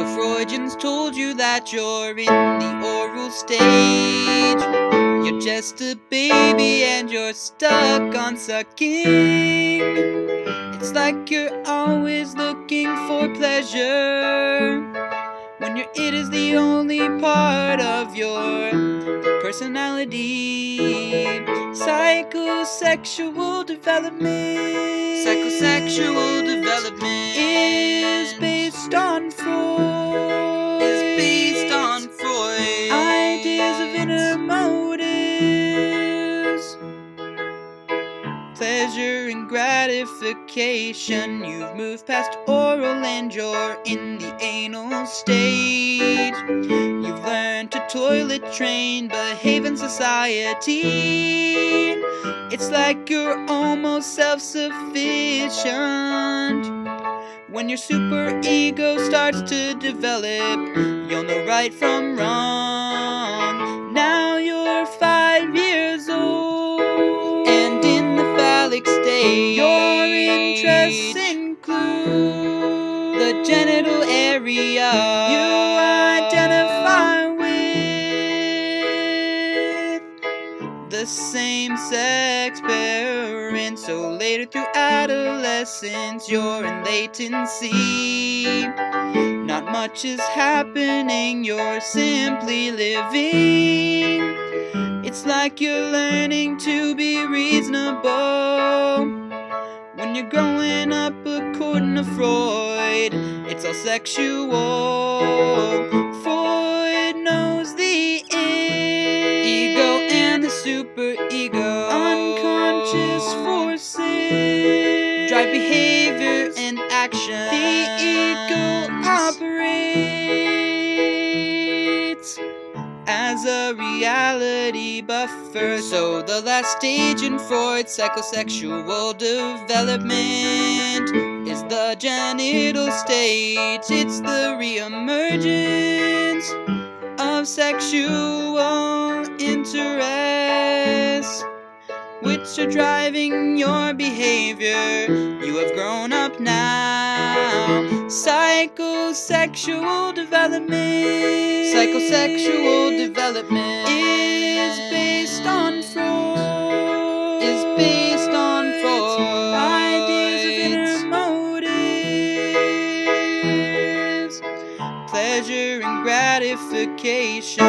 So Freudians told you that you're in the oral stage. You're just a baby and you're stuck on sucking. It's like you're always looking for pleasure when your id is the only part of your personality. Psychosexual development. Psychosexual development Pleasure and gratification. You've moved past oral and you're in the anal stage. You've learned to toilet train, behave in society. It's like you're almost self sufficient. When your super ego starts to develop, you'll know right from wrong. Genital area you identify with the same sex parent. So later through adolescence, you're in latency. Not much is happening, you're simply living. It's like you're learning to be reasonable. When you're growing up according to Freud, it's all sexual. Freud knows the ego and the super ego. Unconscious forces drive behavior and action. The ego operates as a reality buffer. So the last stage in Freud's psychosexual development the genital stage. It's the reemergence of sexual interests which are driving your behavior. You have grown up now. Psychosexual development. Psychosexual development is gratification.